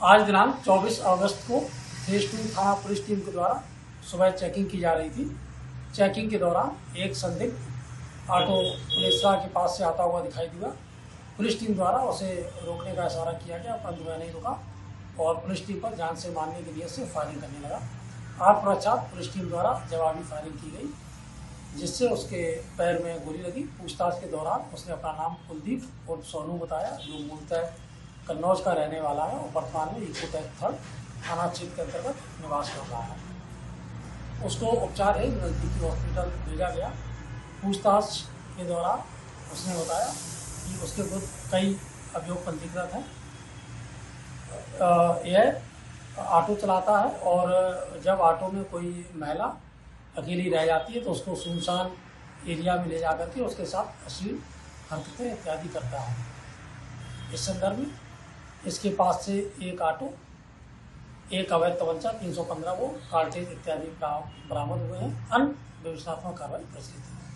आज दिनांक 24 अगस्त को फ़ेज़ थाना पुलिस टीम के द्वारा सुबह चेकिंग की जा रही थी। चेकिंग के दौरान एक संदिग्ध ऑटो पुलिसरा के पास से आता हुआ दिखाई दिया। पुलिस टीम द्वारा उसे रोकने का इशारा किया गया, परंतु वह नहीं रुका और पुलिस टीम पर जान से मारने के लिए से फायरिंग करने लगा। पश्चात पुलिस टीम द्वारा जवाबी फायरिंग की गई, जिससे उसके पैर में गोली लगी। पूछताछ के दौरान उसने अपना नाम कुलदीप और सोनू बताया, जो मूलतः कन्नौज का रहने वाला है और वर्तमान में इको टैक थर्ड थाना क्षेत्र के अंतर्गत निवास कर रहा है। उसको उपचार हेतु नज़दीकी हॉस्पिटल भेजा गया। पूछताछ के दौरान उसने बताया कि उसके विरुद्ध कई अभियोग पंजीकृत हैं। यह ऑटो चलाता है और जब ऑटो में कोई महिला अकेली रह जाती है तो उसको सुनसान एरिया में ले जाकर के उसके साथ अश्लील हरकतें इत्यादि करता है। इस संदर्भ में इसके पास से एक ऑटो, एक अवैध तवंचा, तीन सौ पंद्रह वो कार्टेज इत्यादि बरामद हुए हैं। अन्य व्यवस्थात्मक कार्रवाई प्रचलित है।